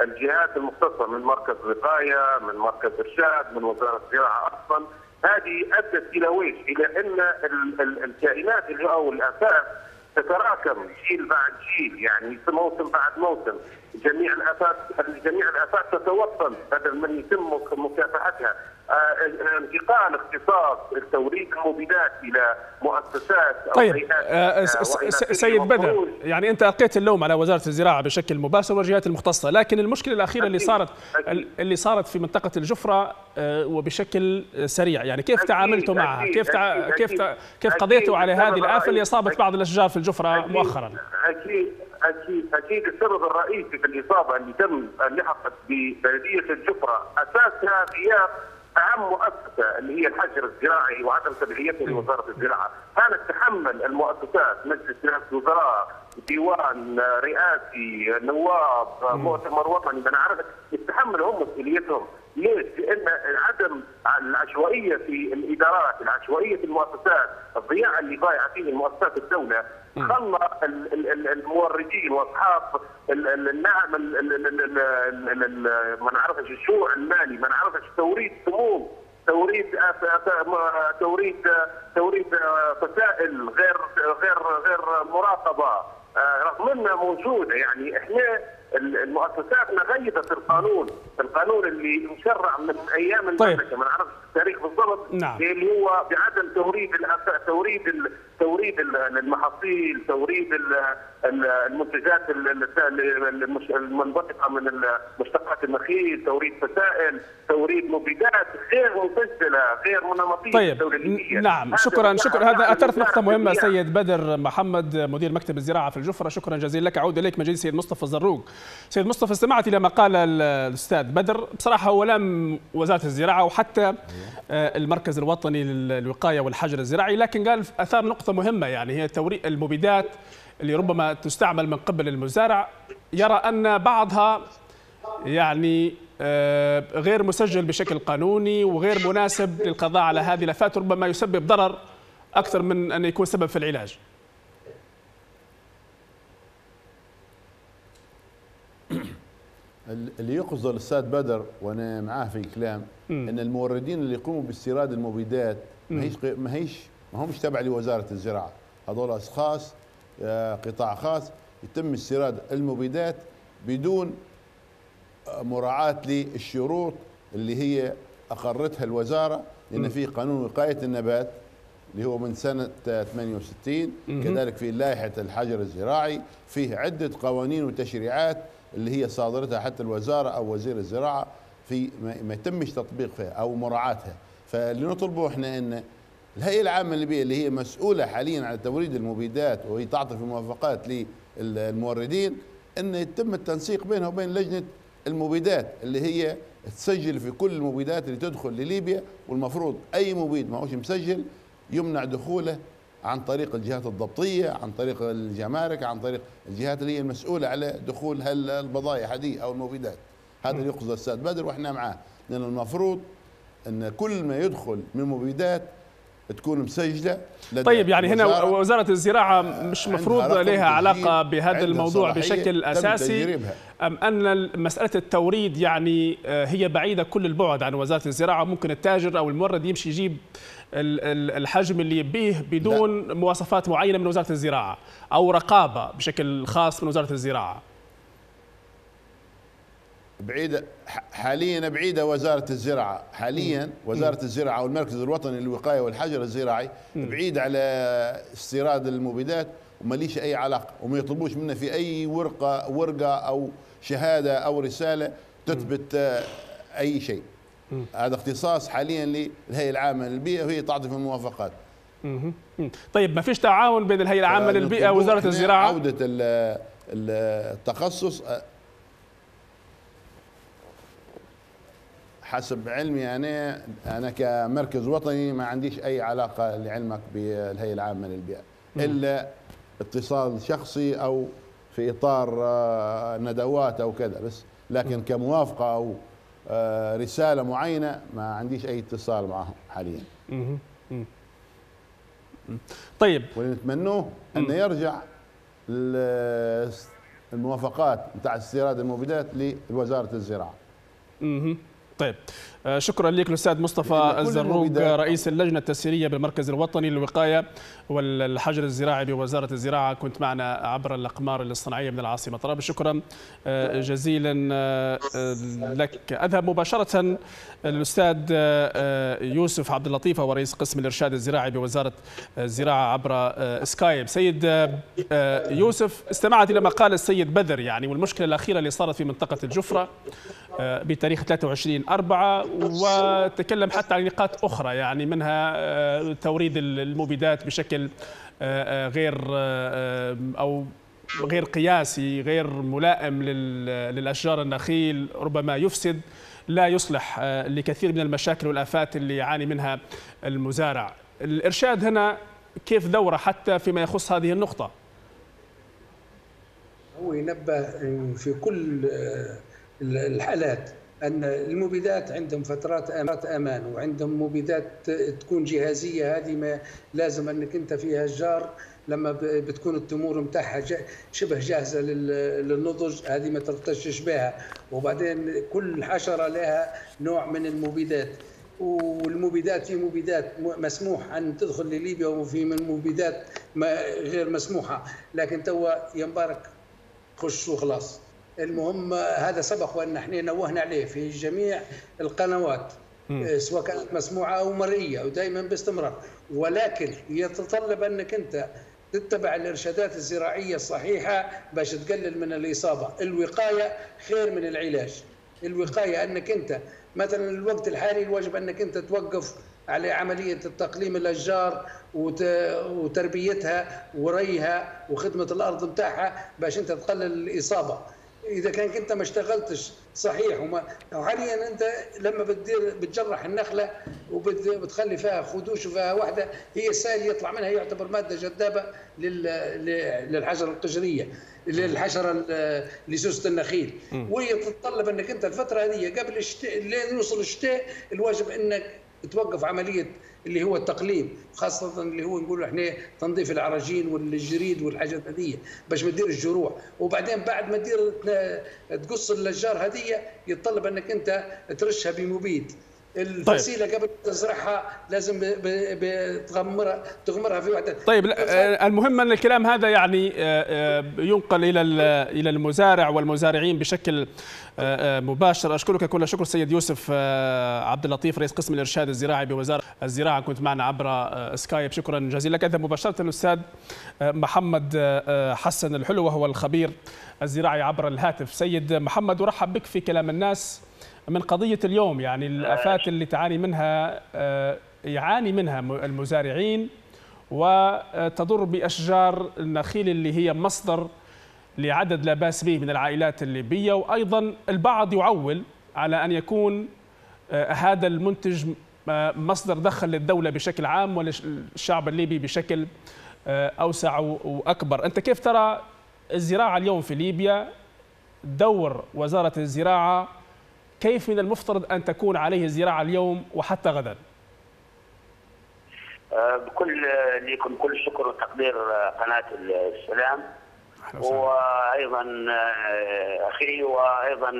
للجهات المختصة من مركز وقاية، من مركز إرشاد، من وزارة الزراعة أصلا، هذه أدت إلى ويش؟ إلى أن الكائنات اللي أو الافات تتراكم جيل بعد جيل يعني موسم بعد موسم. جميع الافات جميع الافات تتوصل بدل من يتم مكافحتها. انتقال اختصاص توريد المبيدات إلى مؤسسات أو طيب هيئات سيد بدر يعني أنت القيت اللوم على وزارة الزراعة بشكل مباشر والجهات المختصة لكن المشكلة الأخيرة اللي صارت اللي صارت في منطقة الجفرة وبشكل سريع يعني كيف تعاملتوا معها؟ كيف تع... كيف تع... كيف قضيتوا على هذه الآفة اللي أصابت بعض الأشجار في الجفرة مؤخرا؟ أكيد أكيد أكيد. السبب الرئيسي في الإصابة اللي تم لحقت ببلدية الجفرة أساسها غياب اهم مؤسسة اللي هي الحجر الزراعي وعدم تبعيته لوزارة الزراعة، كانت تحمل المؤسسات مجلس رئاسه الوزراء، ديوان رئاسي، نواب، مؤتمر وطني، ما عرفت يتحملوا هم مسؤوليتهم، ليش؟ لأن عدم العشوائية في الإدارات، العشوائية في المؤسسات، الضياع اللي ضايعه فيه المؤسسات الدولة خلى الموردين وأصحاب النعم ما نعرفش الشيوع المالي ما نعرفش توريد سموم توريد توريد توريد فسائل غير غير غير مراقبة رغم إنها موجودة يعني إحنا المؤسسات غيبت القانون، القانون اللي مشرع من أيام المملكة طيب. ما نعرفش التاريخ بالضبط نعم. اللي هو بعدم توريد توريد توريد المحاصيل، توريد المنتجات المنبثقة من مشتقات النخيل، توريد فسائل، توريد مبيدات غير مسجله غير نمطيه طيب نعم شكرا يعني شكرا. هذا يعني اثرت نقطة مهمة يعني سيد بدر محمد مدير مكتب الزراعة في الجفرة. شكرا جزيلا لك. أعود إليك مجيد سيد مصطفى الزروق. سيد مصطفى استمعت إلى ما قال الأستاذ بدر. بصراحة هو لم وزارة الزراعة وحتى المركز الوطني للوقاية والحجر الزراعي لكن قال أثار نقطة مهمة يعني هي توريق المبيدات اللي ربما تستعمل من قبل المزارع يرى أن بعضها يعني آه، غير مسجل بشكل قانوني وغير مناسب للقضاء على هذه الآفات ربما يسبب ضرر أكثر من أن يكون سبب في العلاج. اللي يقصد الأستاذ بدر وأنا معاه في كلام م. إن الموردين اللي يقوموا باستيراد المبيدات ما هيش ما هيش ما همش تبع لوزارة الزراعة. هذول أشخاص آه، قطاع خاص يتم استيراد المبيدات بدون مراعاة للشروط اللي هي أقرتها الوزارة لأن في قانون وقاية النبات اللي هو من سنة 68 كذلك في لائحة الحجر الزراعي فيه عدة قوانين وتشريعات اللي هي صادرتها حتى الوزارة أو وزير الزراعة في ما يتمش تطبيق فيها أو مراعاتها. فاللي نطلبه إحنا إن الهيئة العامة الليبية اللي هي مسؤولة حاليا على توريد المبيدات وهي تعطي في موافقات للموردين إن يتم التنسيق بينها وبين لجنة المبيدات اللي هي تسجل في كل المبيدات اللي تدخل لليبيا والمفروض أي مبيد ما هوش مسجل يمنع دخوله عن طريق الجهات الضبطية عن طريق الجمارك عن طريق الجهات اللي هي المسؤولة على دخول هالبضائع هذه أو المبيدات هذا اللي يقصد الأستاذ بدر وإحنا معاه. لأن المفروض إن كل ما يدخل من مبيدات تكون مسجلة طيب يعني هنا وزارة الزراعة مش مفروض لها علاقة بهذا الموضوع بشكل أساسي. أم أن مسألة التوريد يعني آه، هي بعيدة كل البعد عن وزارة الزراعة. ممكن التاجر أو المورد يمشي يجيب الحجم اللي يبيه بدون لا. مواصفات معينة من وزارة الزراعة أو رقابة بشكل خاص من وزارة الزراعة. بعيده حاليا بعيدة وزارة الزراعة. حاليا وزارة الزراعة والمركز الوطني للوقاية والحجر الزراعي بعيد على استيراد المبيدات وما ليش أي علاقة وما يطلبوش منا في أي ورقه ورقة أو شهادة أو رسالة تثبت آه، أي شيء. هذا اختصاص حاليا للهيئة العامة للبيئة وهي تعطي في الموافقات. طيب ما فيش تعاون بين الهيئة العامة للبيئة ووزارة الزراعة؟ عودة التخصص حسب علمي أنا أنا كمركز وطني ما عنديش أي علاقة لعلمك بالهيئة العامة للبيئة. إلا اتصال شخصي أو في إطار آه، ندوات أو كذا بس. لكن كموافقة أو رسالة معينة ما عنديش أي اتصال معهم حاليا. طيب. ونتمنوه ان يرجع الموافقات بتاع استيراد المبيدات لوزارة الزراعة. طيب. آه، شكرا لك الأستاذ مصطفى الزروق رئيس اللجنة التسييرية بالمركز الوطني للوقاية والحجر الزراعي بوزارة الزراعة. كنت معنا عبر الأقمار الاصطناعية من العاصمة. طرابلس شكرا آه، جزيلا آه، لك. أذهب مباشرة الأستاذ يوسف عبد اللطيف هو رئيس قسم الإرشاد الزراعي بوزارة الزراعة عبر سكايب. سيد يوسف استمعت إلى ما قال السيد بدر يعني والمشكلة الأخيرة اللي صارت في منطقة الجفرة بتاريخ 23 4 وتكلم حتى عن نقاط أخرى يعني منها آه، توريد المبيدات بشكل آه، آه، غير أو غير قياسي غير ملائم للأشجار النخيل ربما يفسد لا يصلح لكثير من المشاكل والآفات اللي يعاني منها المزارع. الإرشاد هنا كيف دوره حتى فيما يخص هذه النقطة؟ هو ينبه في كل الحالات أن المبيدات عندهم فترات أمان وعندهم مبيدات تكون جهازية هذه ما لازم أنك أنت فيها الجار لما بتكون التمور متاعها شبه جاهزة للنضج هذه ما ترتشش بها. وبعدين كل حشرة لها نوع من المبيدات. والمبيدات في مبيدات مسموح أن تدخل لليبيا وفي من مبيدات غير مسموحة. لكن توا يا مبارك خش وخلاص. المهم هذا سبق وأن إحنا نوهنا عليه في جميع القنوات م. سواء كانت مسموعة أو مرئية ودائما باستمرار ولكن يتطلب أنك أنت تتبع الإرشادات الزراعية الصحيحة باش تقلل من الإصابة، الوقاية خير من العلاج. الوقاية أنك أنت مثلا الوقت الحالي الواجب أنك أنت توقف على عملية التقليم الأشجار وتربيتها وريها وخدمة الأرض بتاعها باش أنت تقلل الإصابة إذا كان أنت ما اشتغلتش صحيح وما وحاليا أنت لما بتدير بتجرح النخلة وبتخلي فيها خدوش وفيها واحدة هي السائل يطلع منها يعتبر مادة جذابة للحشره القشريه للحشره لسوسه النخيل. وهي تتطلب أنك أنت الفترة هذه قبل الشتاء لين يوصل الشتاء الواجب أنك توقف عملية اللي هو التقليم خاصة اللي هو نقول إحنا تنظيف العراجين والجريد والحاجات هذه باش ما تدير الجروح وبعدين بعد ما تدير تقص الاشجار هذه يتطلب إنك أنت ترشها بمبيد. الفسيله طيب. قبل تزرعها لازم تغمرها تغمرها في وحده طيب المهم أن الكلام هذا يعني ينقل إلى إلى المزارع والمزارعين بشكل مباشر. أشكرك كل الشكر سيد يوسف عبد اللطيف رئيس قسم الإرشاد الزراعي بوزارة الزراعة. كنت معنا عبر سكايب. شكرا جزيلا. لك مباشرة الأستاذ محمد حسن الحلو وهو الخبير الزراعي عبر الهاتف. سيد محمد أرحب بك في كلام الناس. من قضية اليوم يعني الآفات اللي تعاني منها يعاني منها المزارعين وتضر بأشجار النخيل اللي هي مصدر لعدد لا بأس به من العائلات الليبية وأيضا البعض يعول على أن يكون هذا المنتج مصدر دخل للدولة بشكل عام وللشعب الليبي بشكل أوسع وأكبر. أنت كيف ترى الزراعة اليوم في ليبيا؟ دور وزارة الزراعة كيف من المفترض أن تكون عليه الزراعة اليوم وحتى غدا؟ بكل لكم كل الشكر وتقدير قناة السلام. وأيضا أخي وأيضا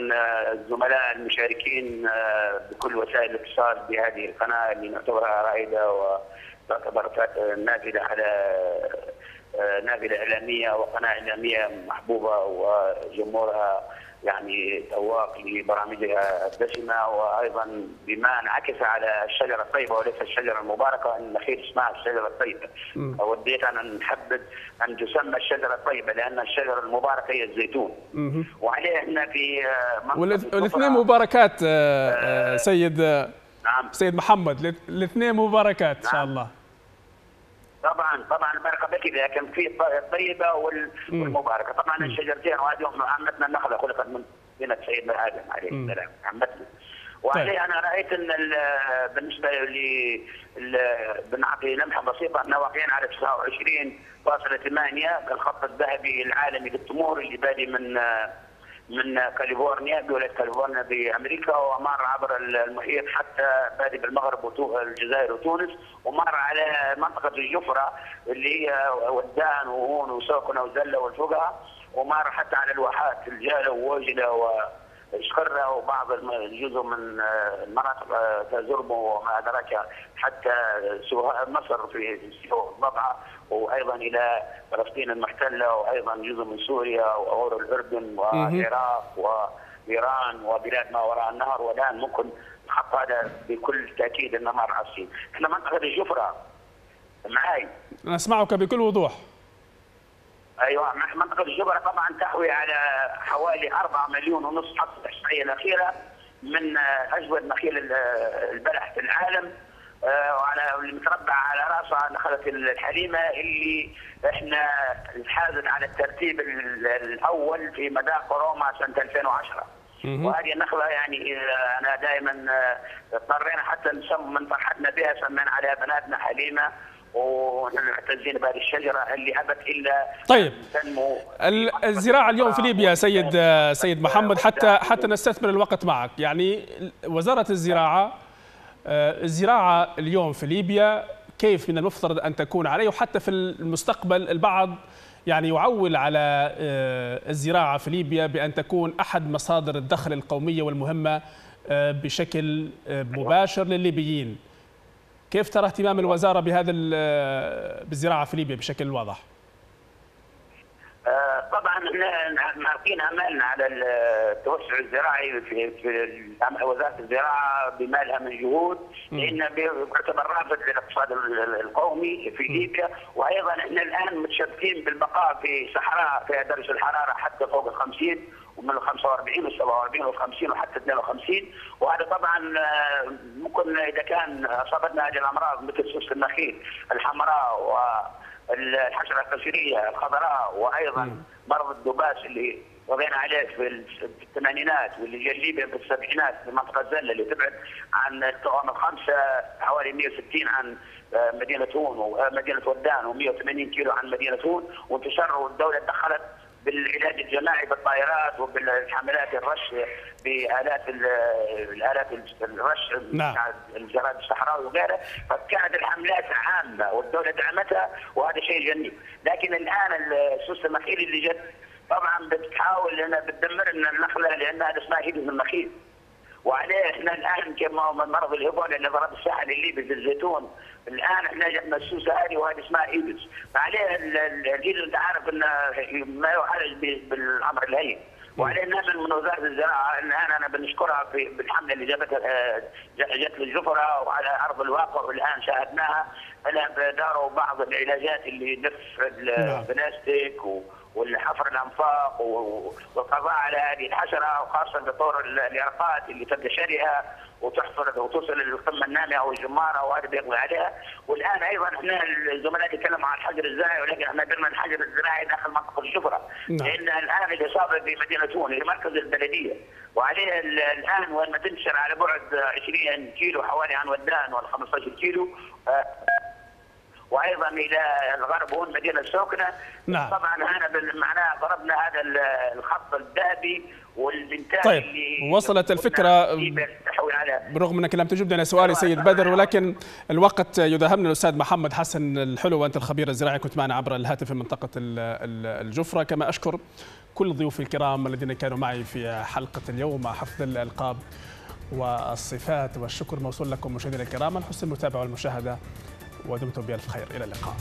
الزملاء المشاركين بكل وسائل الاتصال بهذه القناة اللي نعتبرها رائدة وتعتبر نافذة على نافذة إعلامية وقناة إعلامية محبوبة وجمهورها يعني ذواق لبرامجها الدسمة وأيضا بما انعكس على الشجرة الطيبة وليس الشجرة المباركة النخيل اسمها الشجرة الطيبة. وديت أنا نحبذ أن تسمى الشجرة الطيبة لأن الشجرة المباركة هي الزيتون. وعليه إحنا في والاثنين مباركات سيد نعم. سيد محمد الاثنين مباركات إن شاء الله. طبعا طبعا البركه بكذا لكن في الطيبة والمباركة. طبعا الشجرتين وهذه عمتنا النخله خلقت من سنه سيدنا آدم عليه السلام عمتنا وعليه أنا رأيت إن بالنسبة ل بنعطي لمحة بسيطة إحنا واقعين على 29.8 الخط الذهبي العالمي للتمور اللي بادي من من كاليفورنيا دولة كاليفورنيا بأمريكا ومر عبر المحيط حتى بادئ بالمغرب والجزائر وتونس ومر على منطقة الجفرة اللي هي ودان وهون وسوكنه وزلة والفقعه ومر حتى على الواحات الجالة ووجله وشقره وبعض الجزء من المناطق زربو وما أدراك حتى مصر في الضبعه وأيضا إلى فلسطين المحتلة وأيضا جزء من سوريا واور الأردن والعراق وإيران وبلاد ما وراء النهر. والآن ممكن الخط هذا بكل تأكيد إنه مر على الصين. إحنا منطقة الجفرة. معي نسمعك بكل وضوح. أيوه منطقة الجبره طبعا تحوي على حوالي 4 مليون ونص حصة الاحصائيه الأخيرة من أجود نخيل البلح في العالم. وعلى اللي متربع على راسها نخله الحليمة اللي إحنا حازت على الترتيب الأول في مذاق روما سنة 2010 وهذه النخلة يعني أنا دائما اضطرينا حتى نسمي من فرحتنا بها سمينا عليها بناتنا حليمة ونحن معتزين بهذه الشجرة اللي أبت إلا طيب. الزراعة اليوم في ليبيا سيد سيد محمد حتى حتى نستثمر الوقت معك. يعني وزارة الزراعة الزراعة اليوم في ليبيا كيف من المفترض أن تكون عليه وحتى في المستقبل البعض يعني يعول على الزراعة في ليبيا بأن تكون أحد مصادر الدخل القومية والمهمة بشكل مباشر للليبيين. كيف ترى اهتمام الوزارة بهذا بالزراعة في ليبيا بشكل واضح؟ طبعا إحنا ماركين امالنا على التوسع الزراعي في في وزارة الزراعة بما لها من جهود لأن بيعتبر رافد للاقتصاد القومي في ليبيا وأيضا إحنا الآن متشبثين بالبقاء في صحراء فيها درجة الحرارة حتى فوق ال 50 ومن ال 45 وال 47 وال 50 وحتى 52 وهذا طبعا ممكن إذا كان أصابتنا هذه الامراض مثل سوس النخيل الحمراء و الحشرة القشريه الخضراء وأيضا مرض الدباس اللي وضعنا عليه في الثمانينات واللي جاء ليبيا في السبعينات في منطقة زلة اللي تبعد عن التوام الخمسة حوالي 160 عن مدينة هون ومدينه ودان و180 كيلو عن مدينة هون وانتشر والدولة دخلت بالعلاج الجماعي بالطائرات وبالحملات الرش بآلات الآلات الرش نعم. الجراد الصحراوي وغيره فكانت الحملات عامة والدولة دعمتها وهذا شيء جميل لكن الآن السوس النخيل اللي جت طبعا بتحاول إنها بتدمر لنا النخله لانها اسمها ايدز النخيل وعليه إحنا الآن كما مرض الهبول اللي ضرب الساحل الليبي في الزيتون. الآن إحنا جبنا السوسه هذه وهذه اسمها ايدز فعليه الايدز انت عارف إنه ما يعالج بالأمر الهين. وعليه نامل من وزارة الزراعة. الآن أنا بنشكرها في بالحمله اللي جابتها جت للجفره وعلى أرض الواقع والآن شاهدناها. داروا بعض العلاجات اللي نف البلاستيك والحفر الأنفاق والقضاء على هذه الحشرة وخاصة بطور اليرقات اللي تبدأ شرهه وتحصل وتوصل للقمة النامية أو الجمارة وهذا بيقضي عليها والآن أيضا إحنا الزملاء تكلموا عن الحجر الزراعي ولكن إحنا درنا الحجر الزراعي داخل منطقة الشفره نعم. لأن الآن الاصابه في مدينة تون هي مركز البلدية وعليه الآن وين ما تنتشر على بعد 20 كيلو حوالي عن ودان ولا 15 كيلو آه وأيضا إلى الغرب هون مدينه السوكنه نعم. طبعا هنا معناها ضربنا هذا الخط الذهبي والانتاج طيب اللي وصلت الفكرة برغم أنك لم تجبني على سؤالي سيد بدر ولكن الوقت يداهمنا الاستاذ محمد حسن الحلو وأنت الخبير الزراعي كنت معنا عبر الهاتف من منطقة الجفرة. كما أشكر كل ضيوفي الكرام الذين كانوا معي في حلقة اليوم مع حفظ الألقاب والصفات والشكر موصول لكم مشاهدينا الكرام حسن المتابعه والمشاهدة ودمتم بألف خير. إلى اللقاء.